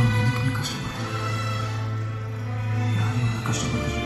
हम मेहनत कष्ट कष्ट